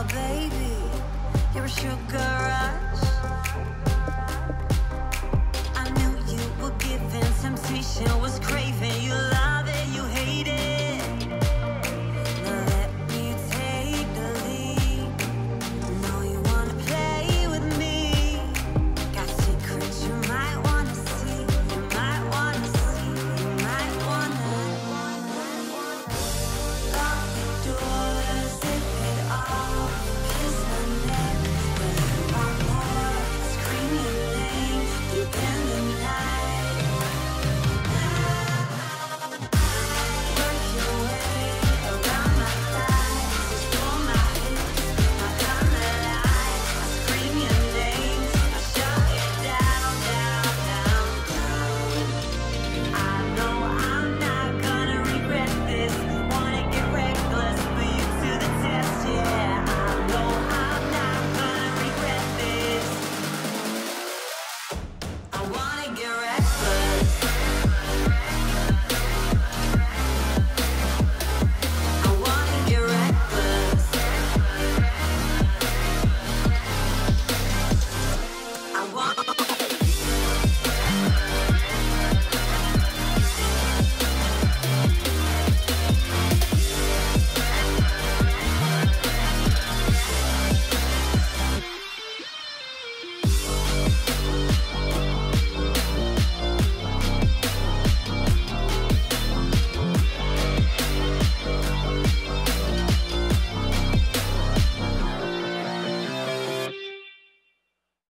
Oh baby, you're a sugar rush. I knew you were giving, temptation. Was craving you lied